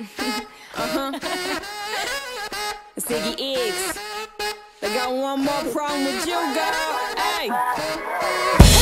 uh-huh. Ziggy Iggs. They got one more problem with you, girl. Hey.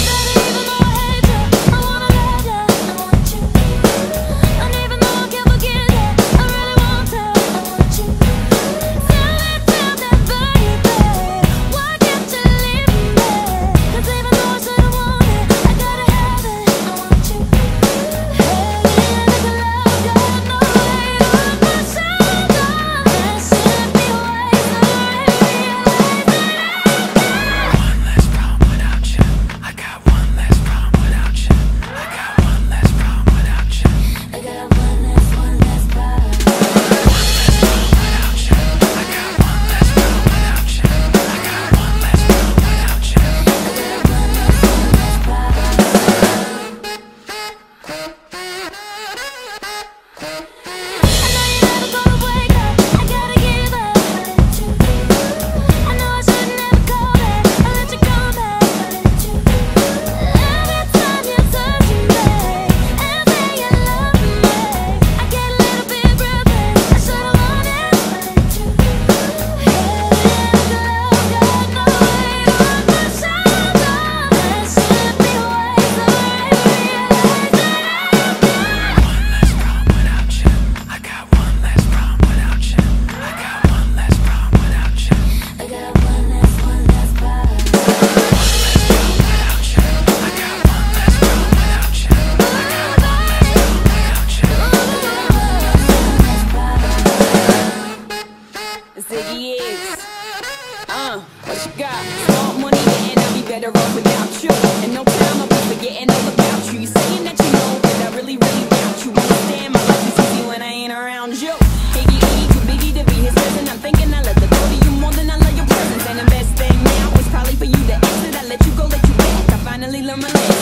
Better off without you. And no time I'll be forgetting all about you. You saying that you know that I really, really doubt you. Understand my life is easy when I ain't around you. Iggy Iggy, too biggie to be his present. I'm thinking I love the go to you more than I love your presence. And the best thing now is probably for you to exit. I let you go, let you back. I finally learned my lesson.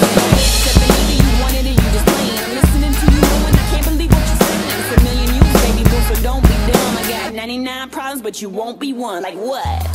Stepping either you wanted it, you just playing. I'm listening to you, knowing I can't believe what you're saying. It's a million you, baby boo, so don't be dumb. I got 99 problems, but you won't be one. Like what?